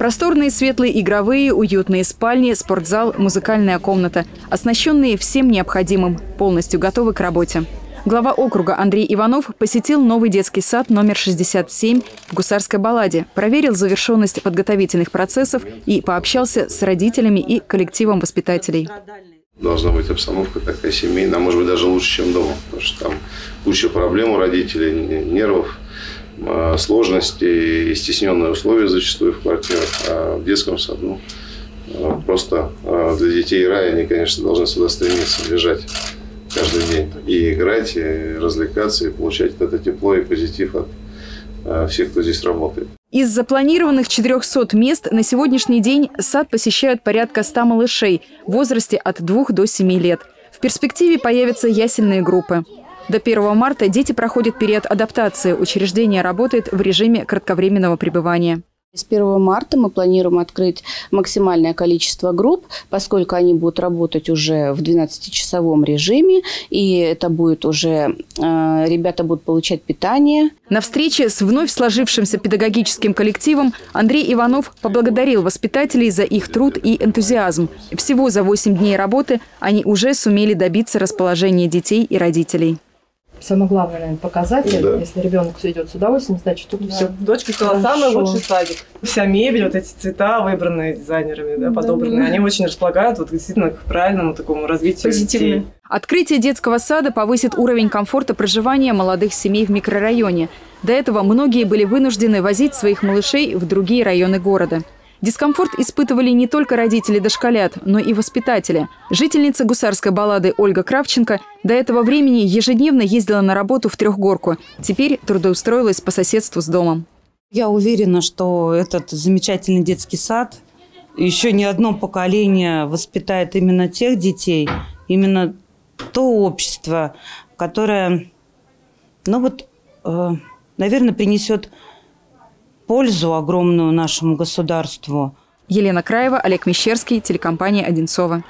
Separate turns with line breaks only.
Просторные светлые игровые, уютные спальни, спортзал, музыкальная комната, оснащенные всем необходимым, полностью готовы к работе. Глава округа Андрей Иванов посетил новый детский сад номер 67 в Гусарской балладе, проверил завершенность подготовительных процессов и пообщался с родителями и коллективом воспитателей.
Должна быть обстановка такая семейная, а может быть даже лучше, чем дома, потому что там куча проблем у родителей, нервов, сложности и стесненные условия зачастую в квартирах, а в детском саду а, просто для детей рая они, конечно, должны сюда стремиться, лежать каждый день. И играть, и развлекаться, и получать это тепло и позитив от э, всех, кто здесь работает.
Из запланированных 400 мест на сегодняшний день сад посещают порядка 100 малышей в возрасте от 2 до 7 лет. В перспективе появятся ясельные группы. До 1 марта дети проходят период адаптации. Учреждение работает в режиме кратковременного пребывания.
С 1 марта мы планируем открыть максимальное количество групп, поскольку они будут работать уже в 12-часовом режиме, и это будет уже, э, ребята будут получать питание.
На встрече с вновь сложившимся педагогическим коллективом Андрей Иванов поблагодарил воспитателей за их труд и энтузиазм. Всего за 8 дней работы они уже сумели добиться расположения детей и родителей
самый главный, наверное, показатель. Да. Если ребенок все идет с удовольствием, значит, тут да. все. Дочка сказала, самый лучший садик. Вся мебель, вот эти цвета, выбранные дизайнерами, да, подобранные, да. они очень располагают вот действительно к правильному такому развитию Позитивно. детей.
Открытие детского сада повысит уровень комфорта проживания молодых семей в микрорайоне. До этого многие были вынуждены возить своих малышей в другие районы города. Дискомфорт испытывали не только родители дошколят, но и воспитатели. Жительница гусарской баллады Ольга Кравченко до этого времени ежедневно ездила на работу в Трехгорку. Теперь трудоустроилась по соседству с домом.
Я уверена, что этот замечательный детский сад еще не одно поколение воспитает именно тех детей, именно то общество, которое, ну вот, э, наверное, принесет пользу огромную нашему государству.
Елена Краева, Олег Мещерский, телекомпания «Одинцова».